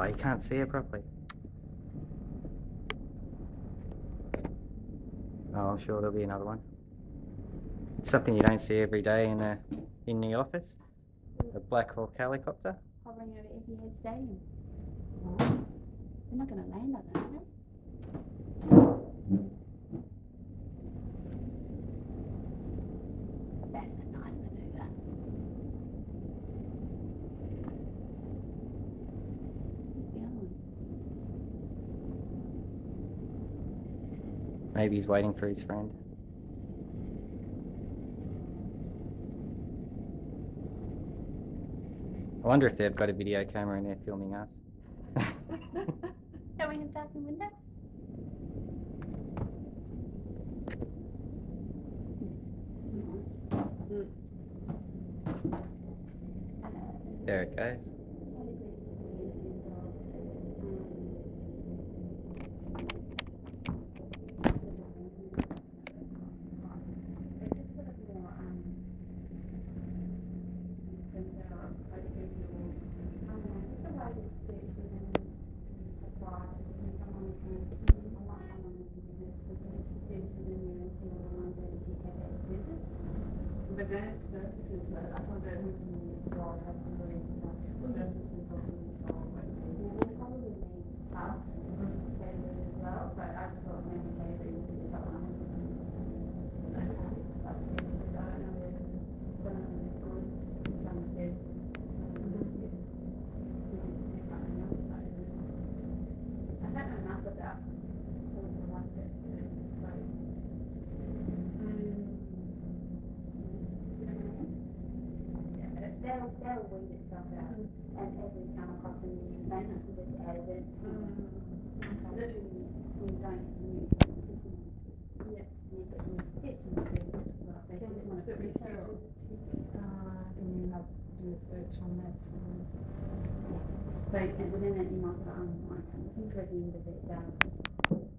Oh, you can't see it properly. Oh, I'm sure there'll be another one. It's something you don't see every day in the in the office. A Black Hawk helicopter. Hovering over Etihad Stadium. They're not going to land on are they? Maybe he's waiting for his friend. I wonder if they've got a video camera and they're filming us. Don't we have darkened windows? there it goes. But then it's services, I thought that we can draw out some of the services of the install, like. We'll probably need sub categories as well, so I just thought maybe category would be the top one. That's services, I don't know whether some of them are goods, some are services, some are goods, yes. We need to do something else, so. I don't know enough about all the ones that, so. Yeah, but it- That'll, that'll weed itself out, and as we come across a new I can just add it in. Literally, we don't new. Yeah. New sections, I just wanna be sure. uh, you have, do a search on that, so. So, and within it, you might go, looking for the end of it, does.